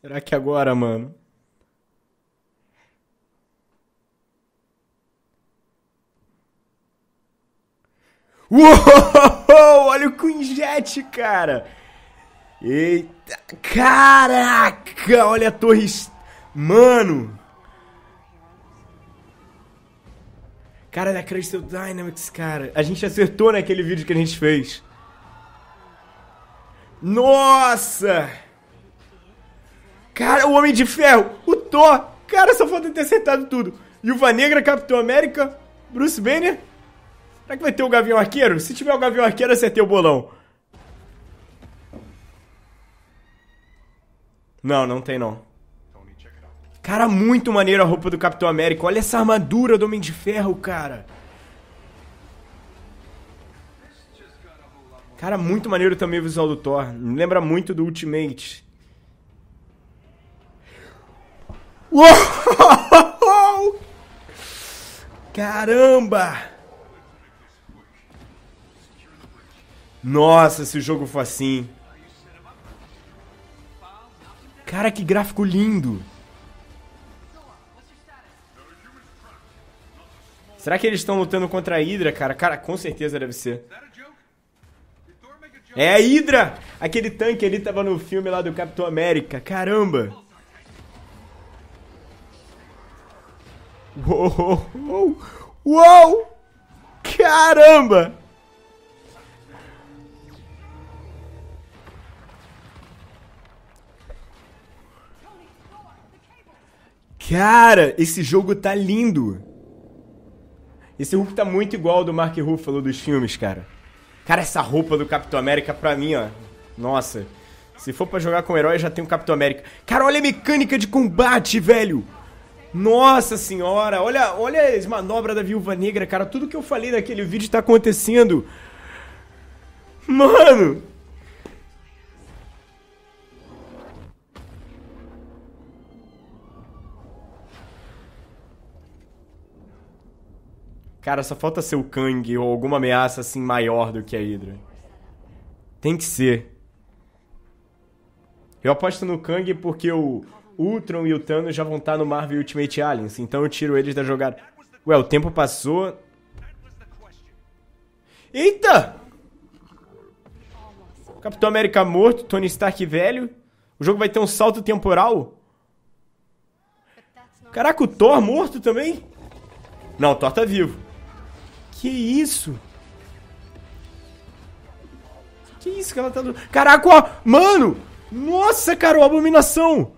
Será que agora, mano? Uou! Olha o Queen Jet, cara! Eita! Caraca! Olha a torre. Mano! Cara da Crystal Dynamics, cara. A gente acertou naquele vídeo que a gente fez. Nossa! Cara, o Homem de Ferro, o Thor. Cara, só falta ter acertado tudo. Viúva Negra, Capitão América, Bruce Banner. Será que vai ter o Gavião Arqueiro? Se tiver o Gavião Arqueiro, acertei o bolão. Não, não tem não. Cara, muito maneiro a roupa do Capitão América. Olha essa armadura do Homem de Ferro, cara. Cara, muito maneiro também o visual do Thor. Lembra muito do Ultimate. Uou! Caramba! Nossa, se o jogo for assim. Cara, que gráfico lindo! Será que eles estão lutando contra a Hydra, cara? Cara, com certeza deve ser. É a Hydra! Aquele tanque ali tava no filme lá do Capitão América. Caramba! Uou! Uou! Uou! Caramba! Cara, esse jogo tá lindo. Esse Hulk tá muito igual ao do Mark Ruffalo dos filmes, cara. Cara, essa roupa do Capitão América pra mim, ó. Nossa. Se for pra jogar com herói, já tem o Capitão América. Cara, olha a mecânica de combate, velho. Nossa senhora, olha, olha as manobras da Viúva Negra, cara. Tudo que eu falei naquele vídeo tá acontecendo. Mano, Cara, só falta ser o Kang ou alguma ameaça assim maior do que a Hydra. Tem que ser. Eu aposto no Kang porque o Ultron e o Thanos já vão estar no Marvel Ultimate Alliance, então eu tiro eles da jogada. Ué, o tempo passou. Eita! Capitão América morto, Tony Stark velho. O jogo vai ter um salto temporal? Caraca, o Thor morto também? Não, o Thor tá vivo. Que isso? Que isso que ela tá... Caraca, ó! Mano! Nossa, cara, abominação!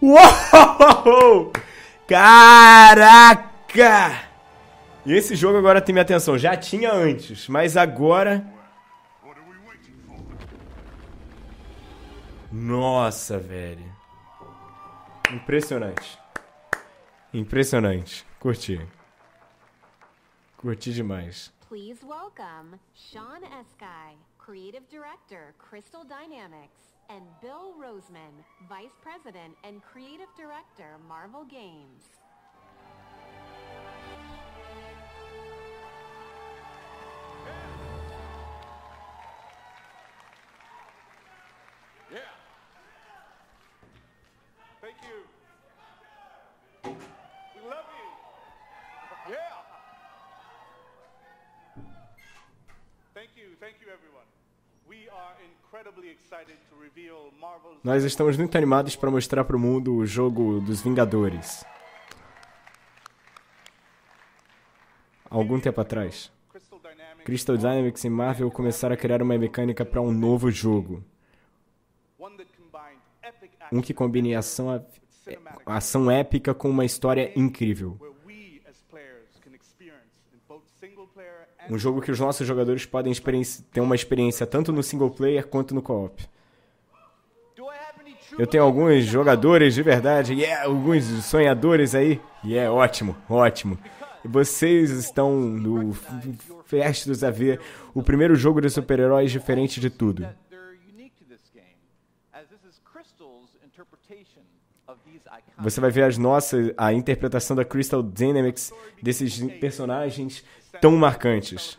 Uou! Caraca! E esse jogo agora tem minha atenção. Já tinha antes, mas agora... Nossa, velho. Impressionante. Impressionante. Curti. Curti demais. Please welcome Sean Eskai, Creative Director, Crystal Dynamics, and Bill Roseman, Vice President and Creative Director, Marvel Games. Yeah. Thank you. We love you. Yeah. Nós estamos muito animados para mostrar para o mundo o jogo dos Vingadores. Algum tempo atrás, Crystal Dynamics e Marvel começaram a criar uma mecânica para um novo jogo. Um que combine ação, ação épica com uma história incrível. Um jogo que os nossos jogadores podem ter uma experiência tanto no single player quanto no co-op. Eu tenho alguns jogadores de verdade, e yeah, alguns sonhadores aí, e yeah, é ótimo, ótimo. E vocês estão no festos a ver o primeiro jogo de super-heróis diferente de tudo. Você vai ver as nossas, a interpretação da Crystal Dynamics desses personagens tão marcantes.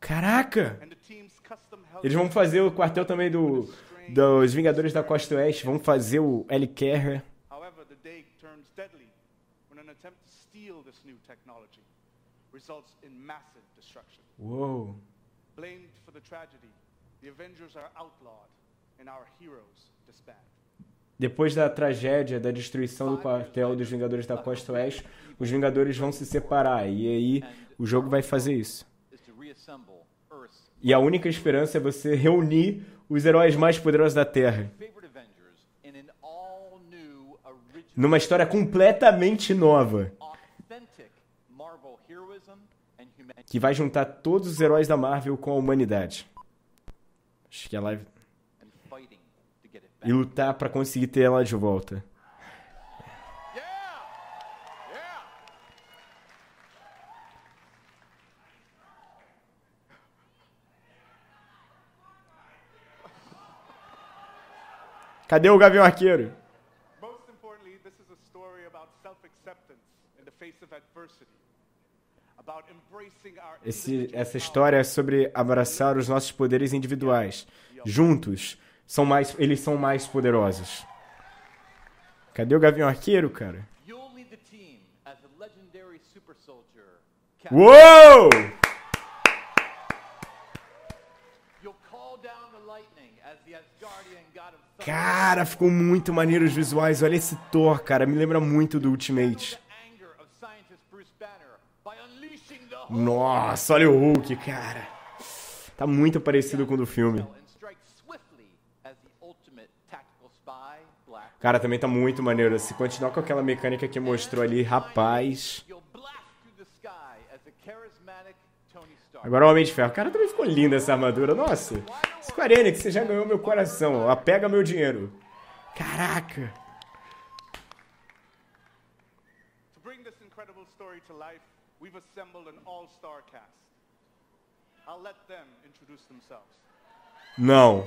Caraca! Eles vão fazer o quartel também do dos Vingadores da Costa Oeste, vão fazer o L. Carrier. Uou. Blamed for the tragedy, the Avengers are outlawed and our heroes disband. Depois da tragédia, da destruição do quartel dos Vingadores da Costa Oeste, os Vingadores vão se separar. E aí o jogo vai fazer isso. E a única esperança é você reunir os heróis mais poderosos da Terra. Numa história completamente nova. Que vai juntar todos os heróis da Marvel com a humanidade. Acho que ela and e lutar pra conseguir ter ela de volta. Cadê o Gavião Arqueiro? Most importantly, this is a story about self-acceptance in the face of adversity. About embracing our Esse, essa história é sobre abraçar os nossos poderes individuais. Juntos, são mais, eles são mais poderosos. Cadê o Gavião Arqueiro, cara? Uou! Cara, ficou muito maneiro os visuais. Olha esse Thor, cara. Me lembra muito do Ultimate. Nossa, olha o Hulk, cara. Tá muito parecido com o do filme. and strike swiftly as the ultimate tactical spy, Black. Cara, também tá muito maneiro. Se continuar com aquela mecânica que mostrou ali, rapaz. Agora o Homem de Ferro. Cara, também ficou linda essa armadura. Nossa. Square Enix, você já ganhou meu coração. ó. Pega meu dinheiro. Caraca. We've assembled an all-star cast. I'll let them introduce themselves. Não.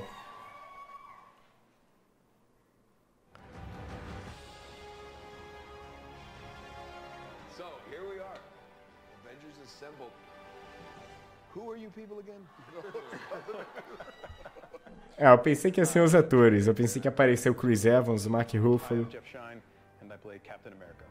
Assembled. Who are you people again? É, eu pensei que ia ser os atores. Eu pensei que o Chris Evans, o Mark Ruffalo. Jeff Shine, and I play Captain America.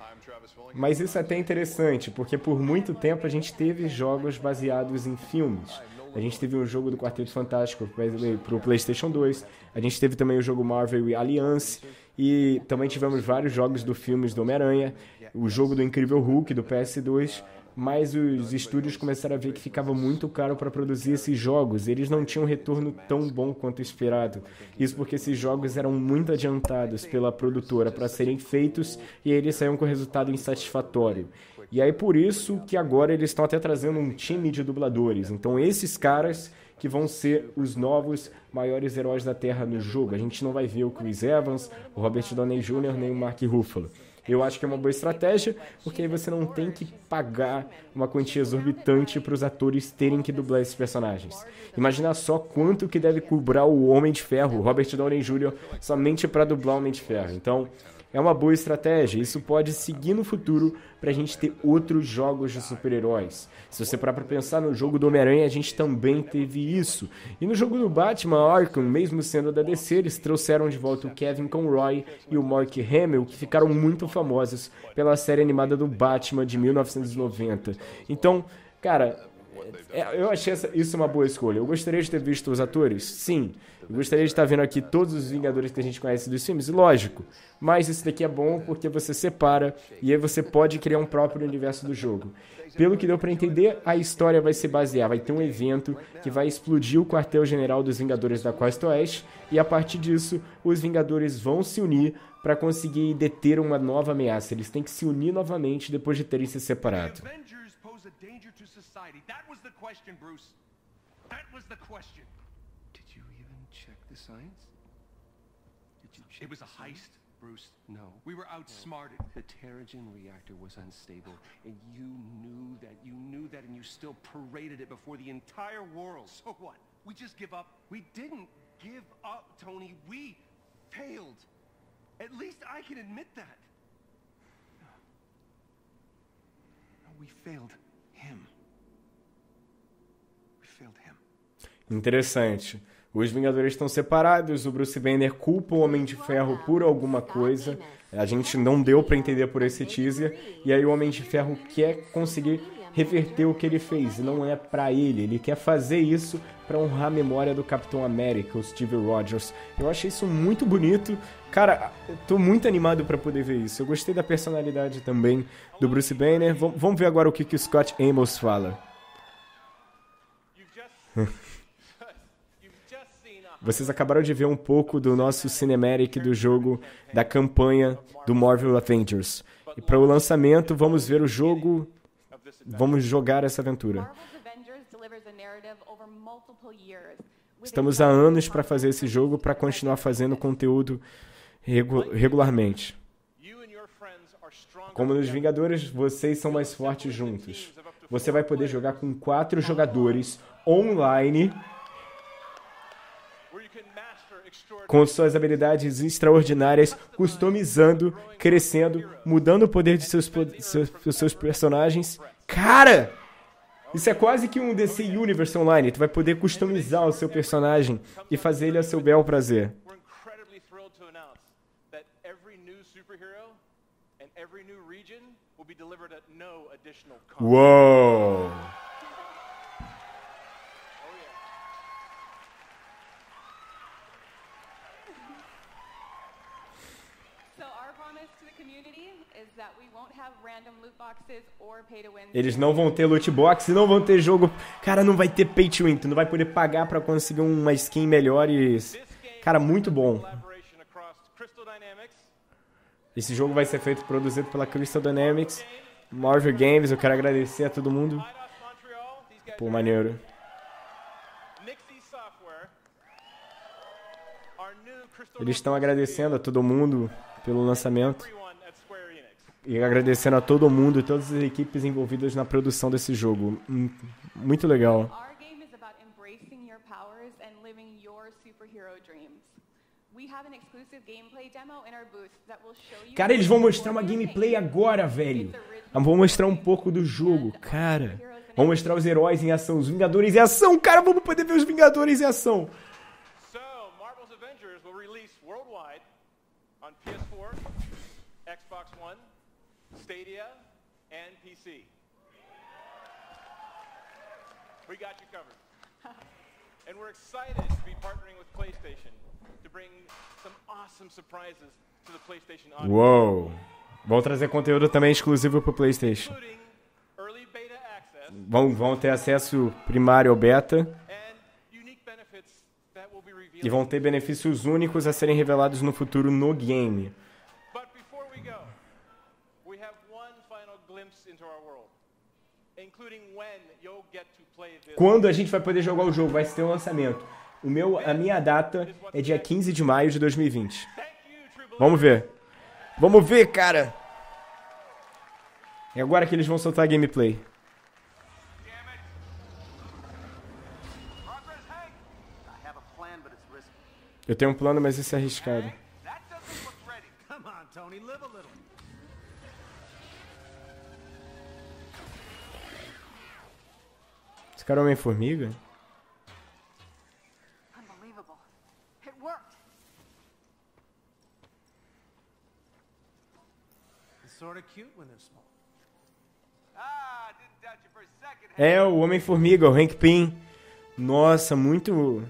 I'm Travis Fulling. Mas isso é até interessante, porque por muito tempo a gente teve jogos baseados em filmes. A gente teve um jogo do Quarteto Fantástico para o PlayStation 2. A gente teve também o jogo Marvel e Alliance. E também tivemos vários jogos do filmes do Homem-Aranha. O jogo do Incrível Hulk do PS2. Mas os estúdios começaram a ver que ficava muito caro para produzir esses jogos. Eles não tinham retorno tão bom quanto esperado. Isso porque esses jogos eram muito adiantados pela produtora para serem feitos e eles saíam com resultado insatisfatório. E aí por isso que agora eles estão até trazendo um time de dubladores. Então esses caras que vão ser os novos maiores heróis da Terra no jogo. A gente não vai ver o Chris Evans, o Robert Downey Jr. nem o Mark Ruffalo. Eu acho que é uma boa estratégia, porque aí você não tem que pagar uma quantia exorbitante para os atores terem que dublar esses personagens. Imagina só quanto que deve cobrar o Homem de Ferro, Robert Downey Jr., somente para dublar o Homem de Ferro. Então, é uma boa estratégia. Isso pode seguir no futuro para a gente ter outros jogos de super-heróis. Se você parar para pensar no jogo do Homem-Aranha, a gente também teve isso. E no jogo do Batman Arkham, mesmo sendo da DC, eles trouxeram de volta o Kevin Conroy e o Mark Hamill, que ficaram muito famosos pela série animada do Batman de 1990. Então, cara, é, eu achei essa- isso uma boa escolha. Eu gostaria de ter visto os atores? Sim. Eu gostaria de estar vendo aqui todos os Vingadores que a gente conhece dos filmes? Lógico. Mas isso daqui é bom porque você separa e aí você pode criar um próprio universo do jogo. Pelo que deu pra entender, a história vai se basear, vai ter um evento que vai explodir o quartel-general dos Vingadores da Costa Oeste e a partir disso os Vingadores vão se unir para conseguir deter uma nova ameaça. Eles têm que se unir novamente depois de terem se separado. A danger to society. That was the question, Bruce. That was the question. Did you even check the science? Did you check It was a science? heist, Bruce. No. We were outsmarted. The Terrigen reactor was unstable, and you knew that. You knew that, and you still paraded it before the entire world. So what? We just give up? We didn't give up, Tony. We failed. At least I can admit that. No, we failed Interessante. Os Vingadores estão separados, o Bruce Banner culpa o Homem de Ferro por alguma coisa. A gente não deu pra entender por esse teaser. E aí o Homem de Ferro quer conseguir reverter o que ele fez. Não é pra ele, ele quer fazer isso pra honrar a memória do Capitão América, o Steve Rogers. Eu achei isso muito bonito. Cara, tô muito animado pra poder ver isso. Eu gostei da personalidade também do Bruce Banner. Vam- Vamos ver agora o que, que o Scott Amos fala. Vocês acabaram de ver um pouco do nosso cinematic do jogo da campanha do Marvel Avengers. E para o lançamento, vamos ver o jogo. Vamos jogar essa aventura. Estamos há anos para fazer esse jogo para continuar fazendo conteúdo regu- regularmente. Como nos. Vingadores, vocês são mais fortes juntos. Você vai poder jogar com quatro jogadores online com suas habilidades extraordinárias, customizando, crescendo, mudando o poder de seus, seus, seus personagens. Cara! Isso é quase que um DC Universe Online. Tu vai poder customizar o seu personagem e fazer ele a seu bel prazer. We're Eles não vão ter loot box, não vão ter jogo. Cara, não vai ter pay to win. Tu não vai poder pagar pra conseguir uma skin melhor e. Cara, muito bom. Esse jogo vai ser feito produzido pela Crystal Dynamics, Marvel Games. Eu quero agradecer a todo mundo. Pô, maneiro. Eles estão agradecendo a todo mundo pelo lançamento e agradecendo a todo mundo, todas as equipes envolvidas na produção desse jogo. Hum, Muito legal. Our game is about embracing your powers and living your superhero dreams. We have an exclusive gameplay demo in our booth that will show you Cara, eles vão mostrar uma gameplay agora, velho. Vão mostrar um pouco do jogo, cara. Vão mostrar os heróis em ação, os Vingadores em ação. Cara, vamos poder ver os Vingadores em ação. On PS4, Xbox One, Stadia, and PC. We got you covered. and we're excited to be partnering with PlayStation to bring some awesome surprises to the PlayStation audience, Uou. Vão trazer conteúdo também exclusivo PlayStation. early beta access Vão, vão ter acesso primário ao beta e vão ter benefícios únicos a serem revelados no futuro no game. Quando a gente vai poder jogar o jogo? Vai ter o lançamento. O meu, a minha data é dia 15 de maio de 2020. Thank you, true believers. Vamos ver. Vamos ver, cara. É agora que eles vão soltar a gameplay. Eu tenho um plano, mas isso é arriscado. Esse cara é Homem-Formiga? Ah. É, o Homem-Formiga, o Hank Pym. Nossa, muito.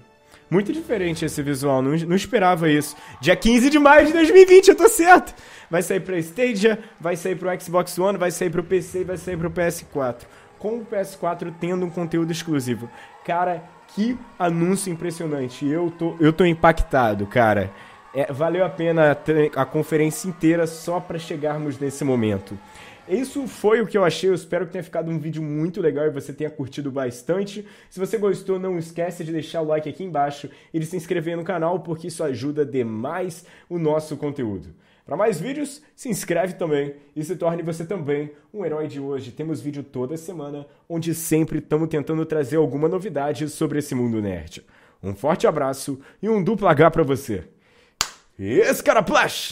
Muito diferente esse visual, não, não esperava isso. Dia 15 de maio de 2020, eu tô certo! Vai sair pra Stadia, vai sair pro Xbox One, vai sair pro PC e vai sair pro PS4. Com o PS4 tendo um conteúdo exclusivo. Cara, que anúncio impressionante. Eu tô, eu tô impactado, cara. É, valeu a pena a conferência inteira só pra chegarmos nesse momento. Isso foi o que eu achei. Eu espero que tenha ficado um vídeo muito legal e você tenha curtido bastante. Se você gostou, não esquece de deixar o like aqui embaixo e de se inscrever no canal, porque isso ajuda demais o nosso conteúdo. Para mais vídeos, se inscreve também e se torne você também um herói de hoje. Temos vídeo toda semana, onde sempre estamos tentando trazer alguma novidade sobre esse mundo nerd. Um forte abraço e um duplo H para você. Esse cara Plash!